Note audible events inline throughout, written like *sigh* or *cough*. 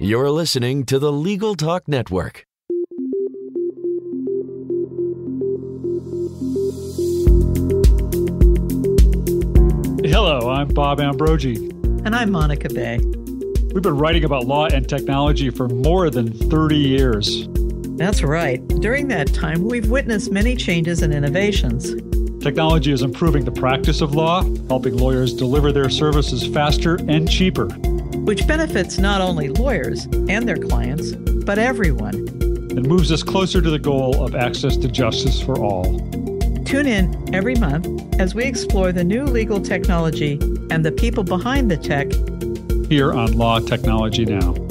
You're listening to the Legal Talk Network. Hello, I'm Bob Ambrogi. And I'm Monica Bay. We've been writing about law and technology for more than 30 years. That's right. During that time, we've witnessed many changes and innovations. Technology is improving the practice of law, helping lawyers deliver their services faster and cheaper. Which benefits not only lawyers and their clients, but everyone. It moves us closer to the goal of access to justice for all. Tune in every month as we explore the new legal technology and the people behind the tech here on Law Technology Now.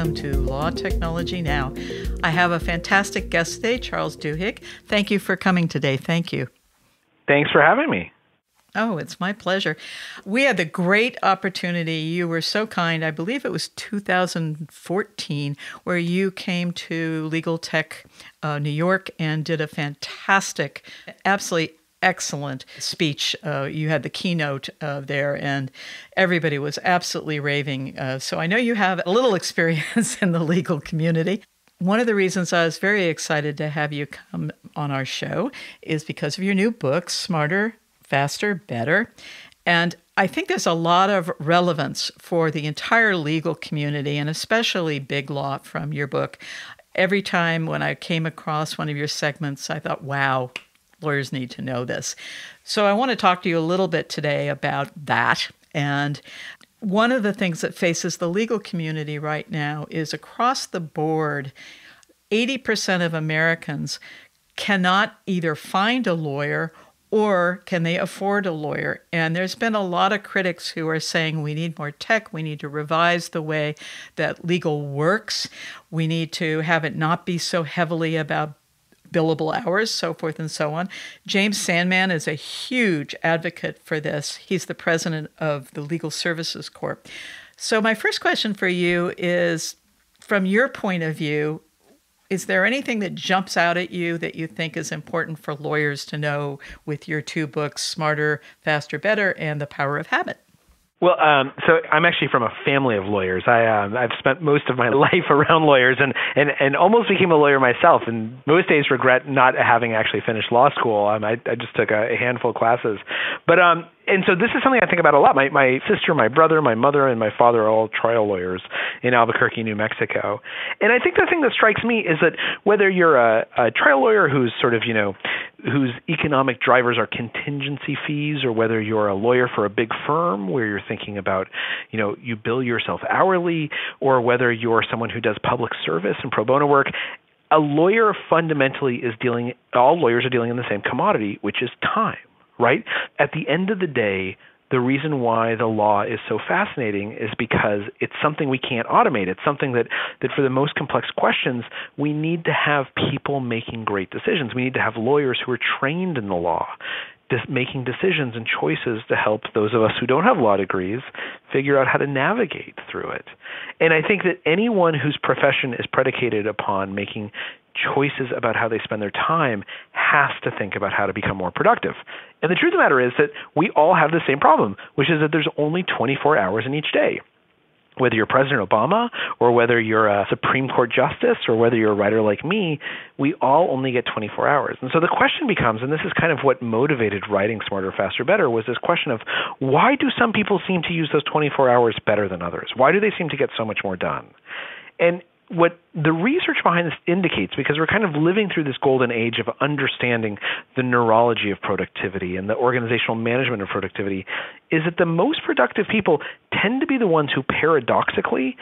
Welcome to Law Technology Now. I have a fantastic guest today, Charles Duhigg. Thank you for coming today. Thank you. Thanks for having me. Oh, it's my pleasure. We had the great opportunity. You were so kind. I believe it was 2014 where you came to Legal Tech uh, New York and did a fantastic, absolutely excellent speech. Uh, you had the keynote uh, there, and everybody was absolutely raving. Uh, so I know you have a little *laughs* experience in the legal community. One of the reasons I was very excited to have you come on our show is because of your new book, Smarter, faster, better. And I think there's a lot of relevance for the entire legal community and especially big law from your book. Every time when I came across one of your segments, I thought, wow, lawyers need to know this. So I want to talk to you a little bit today about that. And one of the things that faces the legal community right now is across the board, 80% of Americans cannot either find a lawyer or can they afford a lawyer? And there's been a lot of critics who are saying we need more tech, we need to revise the way that legal works, we need to have it not be so heavily about billable hours, so forth and so on. James Sandman is a huge advocate for this. He's the president of the Legal Services Corp. So, my first question for you is from your point of view, is there anything that jumps out at you that you think is important for lawyers to know with your two books, Smarter, Faster, Better, and The Power of Habit? Well, um, so I'm actually from a family of lawyers. I um, I've spent most of my *laughs* life around lawyers, and and and almost became a lawyer myself. And most days regret not having actually finished law school. Um, I I just took a, a handful of classes, but um, and so this is something I think about a lot. My my sister, my brother, my mother, and my father are all trial lawyers in Albuquerque, New Mexico. And I think the thing that strikes me is that whether you're a, a trial lawyer who's sort of you know whose economic drivers are contingency fees, or whether you're a lawyer for a big firm where you're thinking about you know you bill yourself hourly, or whether you're someone who does public service and pro bono work, a lawyer fundamentally is dealing all lawyers are dealing in the same commodity which is time right? At the end of the day, the reason why the law is so fascinating is because it's something we can't automate. It's something that, that for the most complex questions, we need to have people making great decisions. We need to have lawyers who are trained in the law, making decisions and choices to help those of us who don't have law degrees figure out how to navigate through it. And I think that anyone whose profession is predicated upon making choices about how they spend their time has to think about how to become more productive. And the truth of the matter is that we all have the same problem, which is that there's only 24 hours in each day. Whether you're President Obama or whether you're a Supreme Court justice or whether you're a writer like me, we all only get 24 hours. And so the question becomes, and this is kind of what motivated writing Smarter, Faster, Better, was this question of why do some people seem to use those 24 hours better than others? Why do they seem to get so much more done? And what the research behind this indicates, because we're kind of living through this golden age of understanding the neurology of productivity and the organizational management of productivity, is that the most productive people tend to be the ones who paradoxically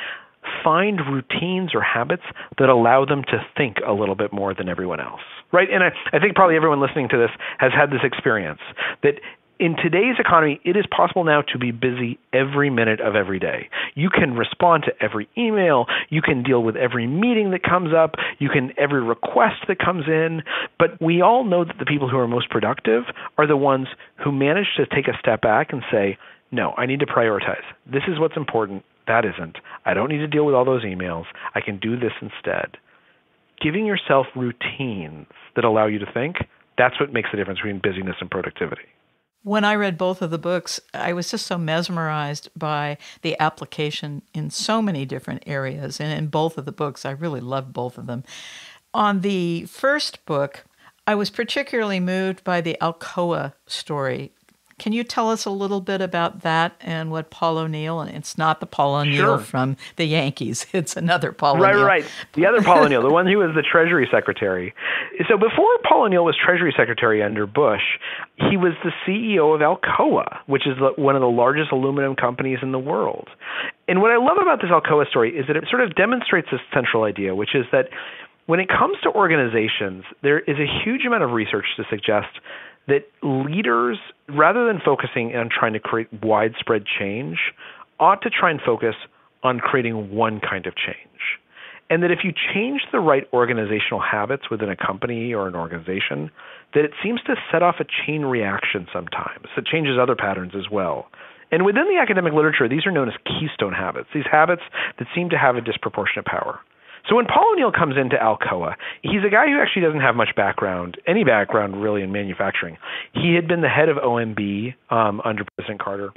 find routines or habits that allow them to think a little bit more than everyone else right? And I, I think probably everyone listening to this has had this experience that in today's economy, it is possible now to be busy every minute of every day. You can respond to every email, you can deal with every meeting that comes up, you can every request that comes in, but we all know that the people who are most productive are the ones who manage to take a step back and say, "No, I need to prioritize. This is what's important. That isn't. I don't need to deal with all those emails. I can do this instead." giving yourself routines that allow you to think, that's what makes the difference between busyness and productivity. When I read both of the books, I was just so mesmerized by the application in so many different areas. And in both of the books, I really loved both of them. On the first book, I was particularly moved by the Alcoa story. Can you tell us a little bit about that and what Paul O'Neill, and it's not the Paul O'Neill Sure. from the Yankees, *laughs* it's another Paul Right, O'Neill. right. right. The other Paul O'Neill, the one who was the Treasury Secretary. So before Paul O'Neill was Treasury Secretary under Bush, he was the CEO of Alcoa, which is the, one of the largest aluminum companies in the world. And what I love about this Alcoa story is that it sort of demonstrates this central idea, which is that when it comes to organizations, there is a huge amount of research to suggest that leaders, rather than focusing on trying to create widespread change, ought to try and focus on creating one kind of change. And that if you change the right organizational habits within a company or an organization, that it seems to set off a chain reaction sometimes that changes other patterns as well. And within the academic literature, these are known as keystone habits, these habits that seem to have a disproportionate power. So when Paul O'Neill comes into Alcoa, he's a guy who actually doesn't have much background, any background really in manufacturing. He had been the head of OMB um, under President Carter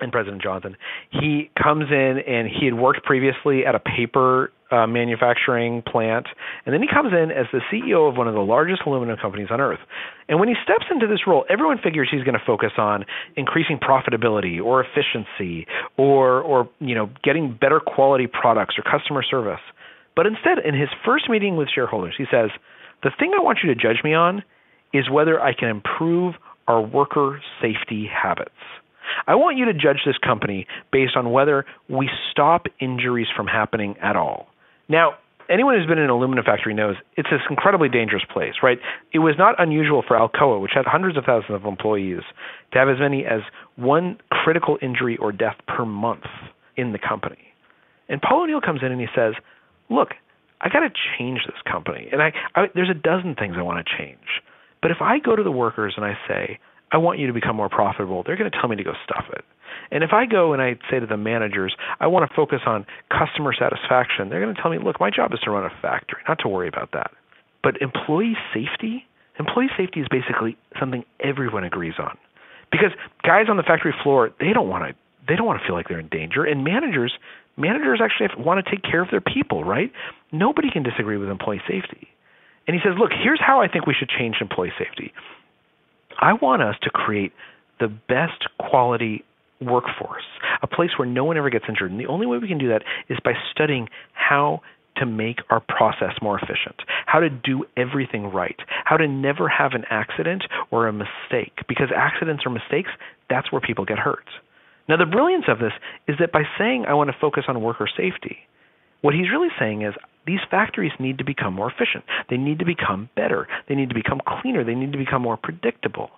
and President Johnson. He comes in and he had worked previously at a paper uh, manufacturing plant, and then he comes in as the CEO of one of the largest aluminum companies on earth. And when he steps into this role, everyone figures he's going to focus on increasing profitability or efficiency or or you know getting better quality products or customer service. But instead, in his first meeting with shareholders, he says, "The thing I want you to judge me on is whether I can improve our worker safety habits." I want you to judge this company based on whether we stop injuries from happening at all. Now, anyone who's been in an aluminum factory knows it's this incredibly dangerous place, right? It was not unusual for Alcoa, which had hundreds of thousands of employees, to have as many as one critical injury or death per month in the company. And Paul O'Neill comes in and he says, "Look, I got to change this company, and I, I there's a dozen things I want to change. But if I go to the workers and I say, I want you to become more profitable, they're going to tell me to go stuff it. And if I go and I say to the managers, I want to focus on customer satisfaction, they're going to tell me, look, my job is to run a factory, not to worry about that. But employee safety, employee safety is basically something everyone agrees on. Because guys on the factory floor, they don't want to they don't want to feel like they're in danger and managers managers actually have, want to take care of their people, right? Nobody can disagree with employee safety. And he says, look, here's how I think we should change employee safety. I want us to create the best quality workforce, a place where no one ever gets injured. And the only way we can do that is by studying how to make our process more efficient, how to do everything right, how to never have an accident or a mistake. Because accidents or mistakes, that's where people get hurt. Now, the brilliance of this is that by saying I want to focus on worker safety, what he's really saying is these factories need to become more efficient. They need to become better. They need to become cleaner. They need to become more predictable.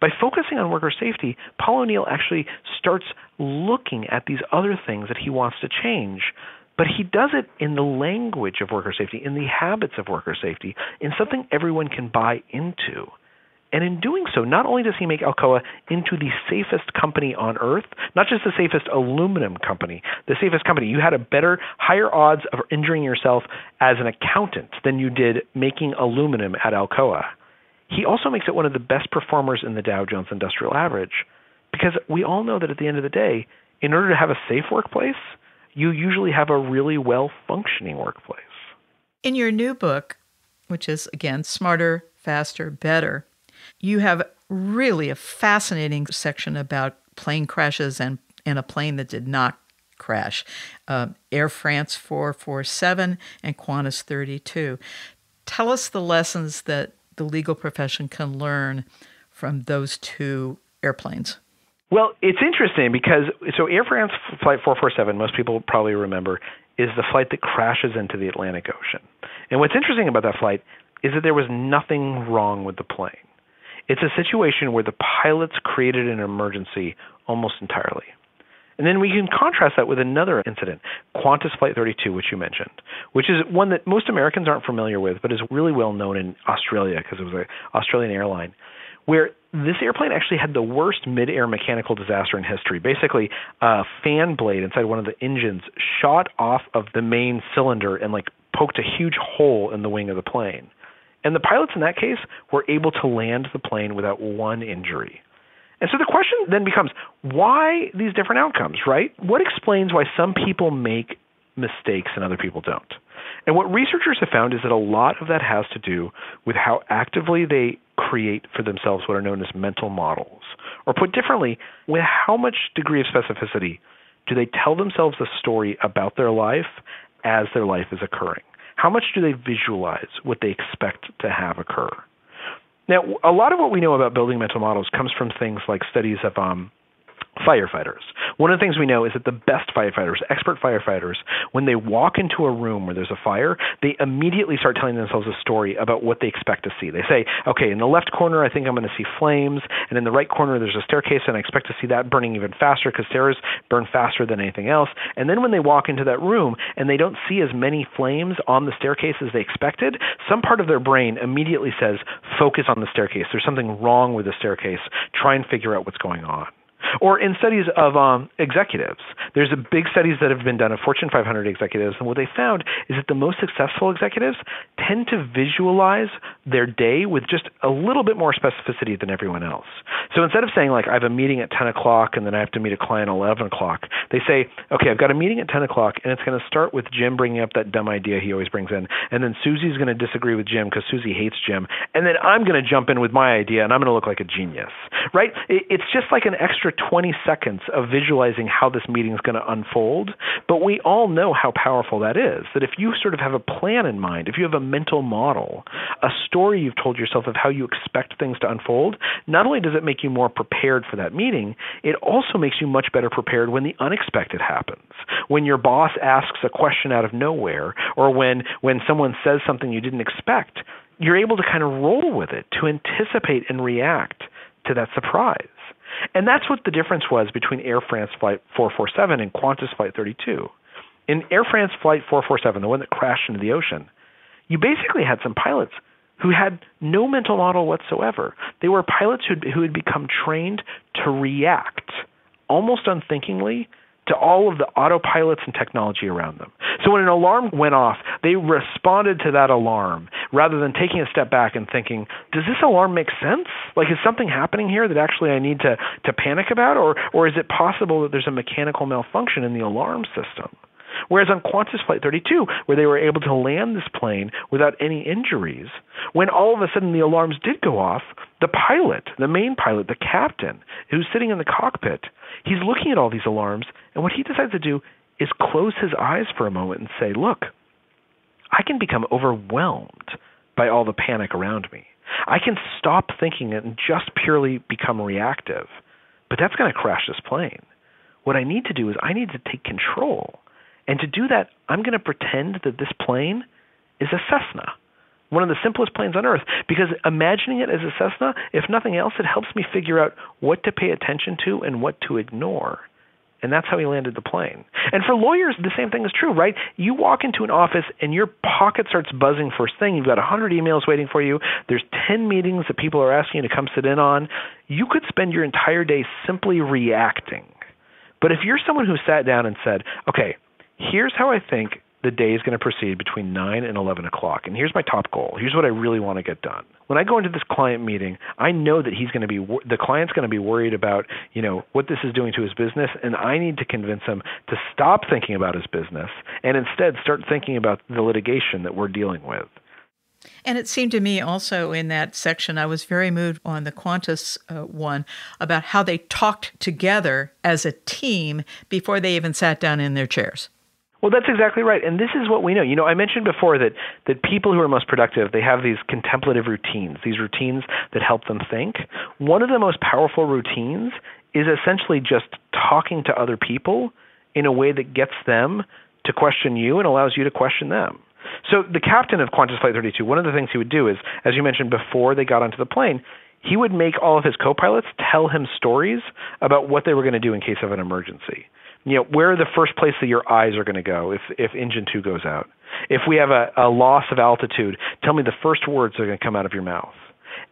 By focusing on worker safety, Paul O'Neill actually starts looking at these other things that he wants to change. But he does it in the language of worker safety, in the habits of worker safety, in something everyone can buy into. And in doing so, not only does he make Alcoa into the safest company on earth, not just the safest aluminum company, the safest company. You had a better, higher odds of injuring yourself as an accountant than you did making aluminum at Alcoa. He also makes it one of the best performers in the Dow Jones Industrial Average because we all know that at the end of the day, in order to have a safe workplace, you usually have a really well functioning workplace. In your new book, which is again Smarter, Faster, Better, you have really a fascinating section about plane crashes and, and a plane that did not crash uh, Air France 447 and Qantas 32. Tell us the lessons that the legal profession can learn from those two airplanes. Well, it's interesting because so Air France Flight 447, most people probably remember, is the flight that crashes into the Atlantic Ocean. And what's interesting about that flight is that there was nothing wrong with the plane. It's a situation where the pilots created an emergency almost entirely. And then we can contrast that with another incident, Qantas Flight 32, which you mentioned, which is one that most Americans aren't familiar with, but is really well known in Australia because it was an Australian airline, where this airplane actually had the worst mid-air mechanical disaster in history. Basically, a fan blade inside one of the engines shot off of the main cylinder and like poked a huge hole in the wing of the plane. And the pilots in that case were able to land the plane without one injury. And so the question then becomes why these different outcomes, right? What explains why some people make mistakes and other people don't? And what researchers have found is that a lot of that has to do with how actively they create for themselves what are known as mental models. Or put differently, with how much degree of specificity do they tell themselves a story about their life as their life is occurring? How much do they visualize what they expect to have occur? Now, a lot of what we know about building mental models comes from things like studies of um, firefighters. One of the things we know is that the best firefighters, expert firefighters, when they walk into a room where there's a fire, they immediately start telling themselves a story about what they expect to see. They say, okay, in the left corner, I think I'm going to see flames, and in the right corner, there's a staircase, and I expect to see that burning even faster because stairs burn faster than anything else. And then when they walk into that room and they don't see as many flames on the staircase as they expected, some part of their brain immediately says, focus on the staircase. There's something wrong with the staircase. Try and figure out what's going on. Or in studies of um, executives, there's a big studies that have been done of Fortune 500 executives, and what they found is that the most successful executives tend to visualize their day with just a little bit more specificity than everyone else. So instead of saying like I have a meeting at 10 o'clock and then I have to meet a client at 11 o'clock, they say, okay, I've got a meeting at 10 o'clock, and it's going to start with Jim bringing up that dumb idea he always brings in, and then Susie's going to disagree with Jim because Susie hates Jim, and then I'm going to jump in with my idea, and I'm going to look like a genius, right? It's just like an extra 20 seconds of visualizing how this meeting is going to unfold. But we all know how powerful that is. That if you sort of have a plan in mind, if you have a mental model, a story you've told yourself of how you expect things to unfold, not only does it make you more prepared for that meeting, it also makes you much better prepared when the unexpected happens. When your boss asks a question out of nowhere, or when, when someone says something you didn't expect, you're able to kind of roll with it, to anticipate and react to that surprise. And that's what the difference was between Air France Flight 447 and Qantas Flight 32. In Air France Flight 447, the one that crashed into the ocean, you basically had some pilots who had no mental model whatsoever. They were pilots who who had become trained to react almost unthinkingly to all of the autopilots and technology around them. So when an alarm went off, they responded to that alarm rather than taking a step back and thinking, does this alarm make sense? Like is something happening here that actually I need to to panic about or or is it possible that there's a mechanical malfunction in the alarm system? Whereas on Qantas Flight 32, where they were able to land this plane without any injuries, when all of a sudden the alarms did go off, the pilot, the main pilot, the captain, who's sitting in the cockpit, he's looking at all these alarms, and what he decides to do is close his eyes for a moment and say, Look, I can become overwhelmed by all the panic around me. I can stop thinking and just purely become reactive. But that's going to crash this plane. What I need to do is I need to take control. And to do that, I'm going to pretend that this plane is a Cessna, one of the simplest planes on earth. Because imagining it as a Cessna, if nothing else, it helps me figure out what to pay attention to and what to ignore. And that's how he landed the plane. And for lawyers, the same thing is true, right? You walk into an office and your pocket starts buzzing first thing. You've got 100 emails waiting for you. There's 10 meetings that people are asking you to come sit in on. You could spend your entire day simply reacting. But if you're someone who sat down and said, okay, here's how I think the day is going to proceed between 9 and 11 o'clock. And here's my top goal. Here's what I really want to get done. When I go into this client meeting, I know that he's going to be the client's going to be worried about, you know, what this is doing to his business and I need to convince him to stop thinking about his business and instead start thinking about the litigation that we're dealing with. And it seemed to me also in that section, I was very moved on the Qantas uh, one about how they talked together as a team before they even sat down in their chairs. Well, that's exactly right, and this is what we know. You know, I mentioned before that that people who are most productive they have these contemplative routines, these routines that help them think. One of the most powerful routines is essentially just talking to other people in a way that gets them to question you and allows you to question them. So the captain of Qantas Flight 32, one of the things he would do is, as you mentioned before they got onto the plane, he would make all of his co-pilots tell him stories about what they were going to do in case of an emergency you know, where the first place that your eyes are going to go if if engine two goes out? If we have a, a loss of altitude, tell me the first words that are going to come out of your mouth.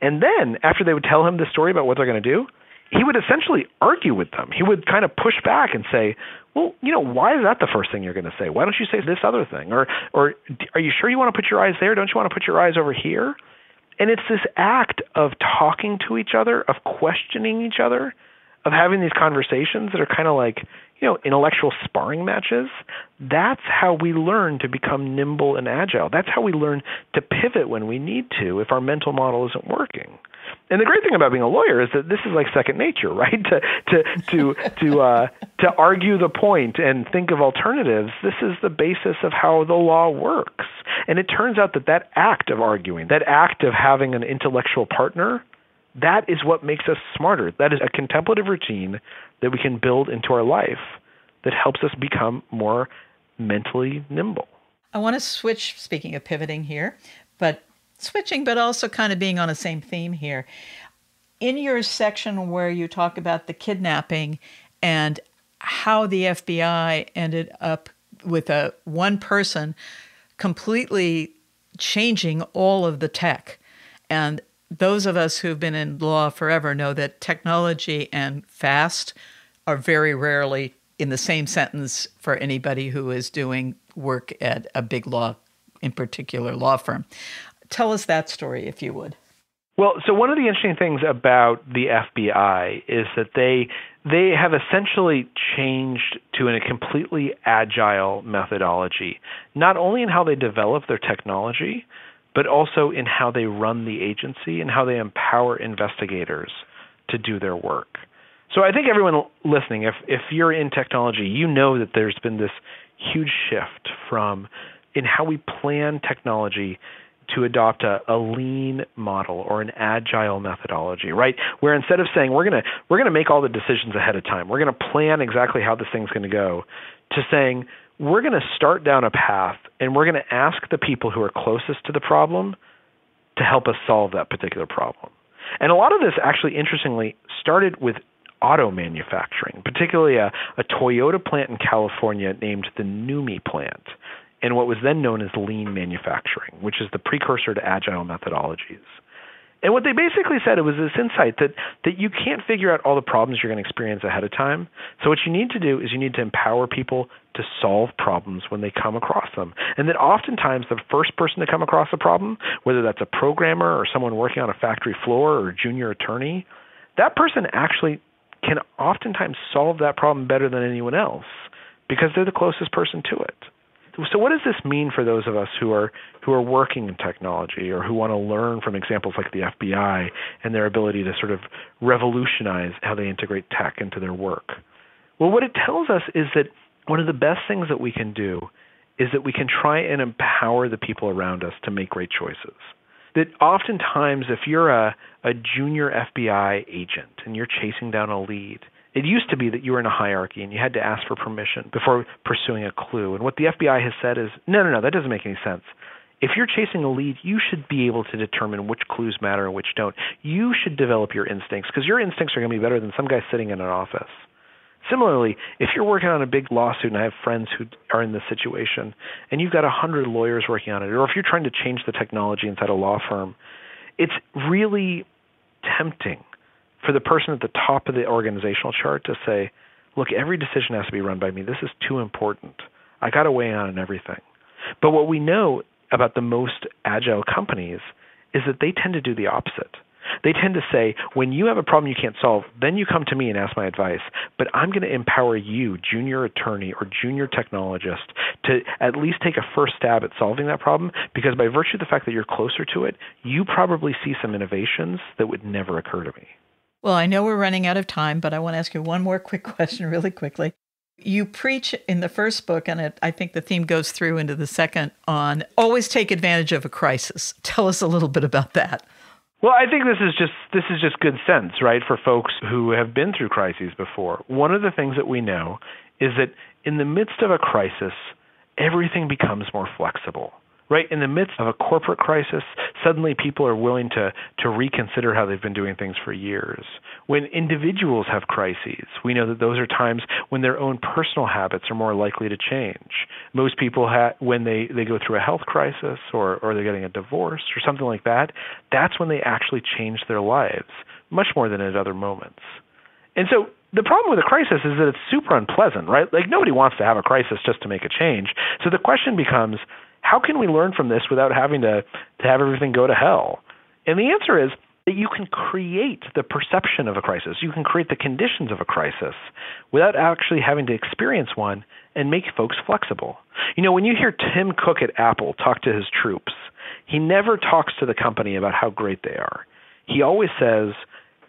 And then after they would tell him the story about what they're going to do, he would essentially argue with them. He would kind of push back and say, well, you know, why is that the first thing you're going to say? Why don't you say this other thing? Or, or are you sure you want to put your eyes there? Don't you want to put your eyes over here? And it's this act of talking to each other, of questioning each other, of having these conversations that are kind of like, you know, intellectual sparring matches. That's how we learn to become nimble and agile. That's how we learn to pivot when we need to if our mental model isn't working. And the great thing about being a lawyer is that this is like second nature, *laughs* right? To to to to uh, to argue the point and think of alternatives. This is the basis of how the law works. And it turns out that that act of arguing, that act of having an intellectual partner, that is what makes us smarter. That is a contemplative routine that we can build into our life that helps us become more mentally nimble. I want to switch, speaking of pivoting here, but switching, but also kind of being on the same theme here. In your section where you talk about the kidnapping and how the FBI ended up with a one person completely changing all of the tech. And those of us who've been in law forever know that technology and fast are very rarely in the same sentence for anybody who is doing work at a big law, in particular law firm. Tell us that story, if you would. Well, so one of the interesting things about the FBI is that they they have essentially changed to a completely agile methodology, not only in how they develop their technology, but also in how they run the agency and how they empower investigators to do their work. So I think everyone listening, if if you're in technology, you know that there's been this huge shift from in how we plan technology to adopt a, a lean model or an agile methodology, right? Where instead of saying we're gonna we're gonna make all the decisions ahead of time, we're gonna plan exactly how this thing's gonna go, to saying we're gonna start down a path and we're gonna ask the people who are closest to the problem to help us solve that particular problem. And a lot of this actually interestingly started with auto manufacturing, particularly a, a Toyota plant in California named the NUMMI plant and what was then known as lean manufacturing, which is the precursor to agile methodologies. And what they basically said it was this insight that that you can't figure out all the problems you're going to experience ahead of time. So what you need to do is you need to empower people to solve problems when they come across them. And that oftentimes the first person to come across a problem, whether that's a programmer or someone working on a factory floor or a junior attorney, that person actually can oftentimes solve that problem better than anyone else because they're the closest person to it so what does this mean for those of us who are who are working in technology or who want to learn from examples like the FBI and their ability to sort of revolutionize how they integrate tech into their work? Well, what it tells us is that one of the best things that we can do is that we can try and empower the people around us to make great choices. That oftentimes, if you're a, a junior FBI agent and you're chasing down a lead, it used to be that you were in a hierarchy and you had to ask for permission before pursuing a clue. And what the FBI has said is no, no, no, that doesn't make any sense. If you're chasing a lead, you should be able to determine which clues matter and which don't. You should develop your instincts because your instincts are going to be better than some guy sitting in an office. Similarly, if you're working on a big lawsuit, and I have friends who are in this situation, and you've got a hundred lawyers working on it, or if you're trying to change the technology inside a law firm, it's really tempting for the person at the top of the organizational chart to say, look, every decision has to be run by me. This is too important. I got to weigh in on everything. But what we know about the most agile companies is that they tend to do the opposite. They tend to say, when you have a problem you can't solve, then you come to me and ask my advice. But I'm going to empower you, junior attorney or junior technologist, to at least take a first stab at solving that problem because by virtue of the fact that you're closer to it, you probably see some innovations that would never occur to me. Well, I know we're running out of time, but I want to ask you one more quick *laughs* question, really quickly. You preach in the first book, and it, I think the theme goes through into the second on always take advantage of a crisis. *laughs* Tell us a little bit about that. Well, I think this is just this is just good sense, right, for folks who have been through crises before. One of the things that we know is that in the midst of a crisis, everything becomes more flexible right in the midst of a corporate crisis suddenly people are willing to to reconsider how they've been doing things for years when individuals have crises we know that those are times when their own personal habits are more likely to change most people ha- when they they go through a health crisis or or they're getting a divorce or something like that that's when they actually change their lives much more than at other moments and so the problem with a crisis is that it's super unpleasant, right? Like nobody wants to have a crisis just to make a change. So the question becomes, how can we learn from this without having to, to have everything go to hell? And the answer is that you can create the perception of a crisis. You can create the conditions of a crisis without actually having to experience one and make folks flexible. You know, when you hear Tim Cook at Apple talk to his troops, he never talks to the company about how great they are. He always says,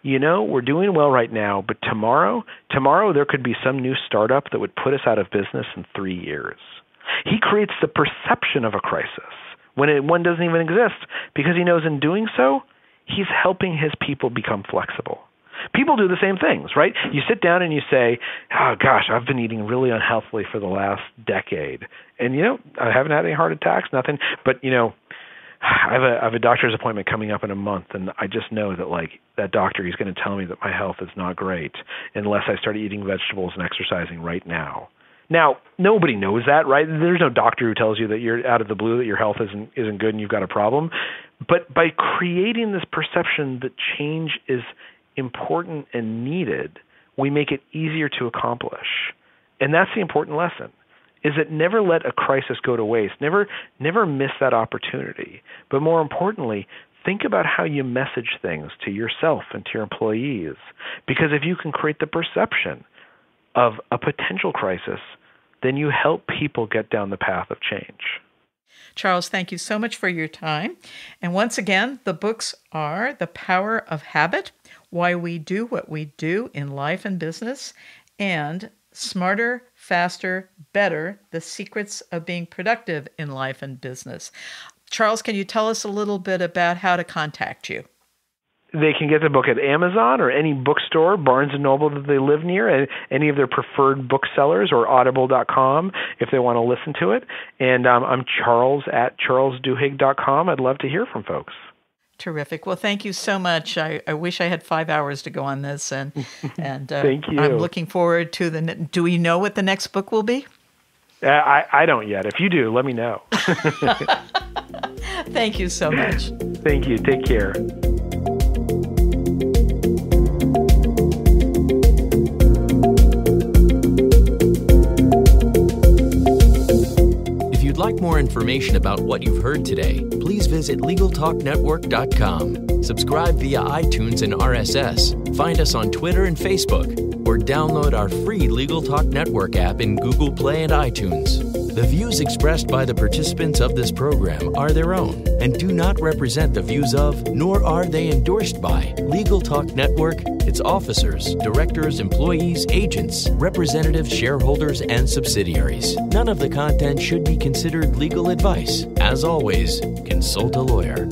you know, we're doing well right now, but tomorrow, tomorrow there could be some new startup that would put us out of business in 3 years. He creates the perception of a crisis when it, one doesn't even exist because he knows in doing so, he's helping his people become flexible. People do the same things, right? You sit down and you say, "Oh gosh, I've been eating really unhealthily for the last decade." And you know, I haven't had any heart attacks, nothing, but you know, I have a I have a doctor's appointment coming up in a month and I just know that like that doctor he's going to tell me that my health is not great unless I start eating vegetables and exercising right now. Now, nobody knows that, right? There's no doctor who tells you that you're out of the blue that your health isn't isn't good and you've got a problem. But by creating this perception that change is important and needed, we make it easier to accomplish. And that's the important lesson. Is that never let a crisis go to waste. Never never miss that opportunity. But more importantly, think about how you message things to yourself and to your employees. Because if you can create the perception of a potential crisis, then you help people get down the path of change. Charles, thank you so much for your time. And once again, the books are The Power of Habit, Why We Do What We Do in Life and Business, and Smarter, Faster, Better The Secrets of Being Productive in Life and Business. Charles, can you tell us a little bit about how to contact you? They can get the book at Amazon or any bookstore, Barnes and Noble that they live near, and any of their preferred booksellers, or Audible.com if they want to listen to it. And um, I'm Charles at charlesduhigg.com. I'd love to hear from folks. Terrific. Well, thank you so much. I, I wish I had five hours to go on this, and *laughs* and uh, thank you. I'm looking forward to the. Do we know what the next book will be? Uh, I I don't yet. If you do, let me know. *laughs* *laughs* thank you so much. Thank you. Take care. More information about what you've heard today, please visit LegalTalkNetwork.com. Subscribe via iTunes and RSS. Find us on Twitter and Facebook, or download our free Legal Talk Network app in Google Play and iTunes. The views expressed by the participants of this program are their own and do not represent the views of, nor are they endorsed by, Legal Talk Network, its officers, directors, employees, agents, representatives, shareholders, and subsidiaries. None of the content should be considered legal advice. As always, consult a lawyer.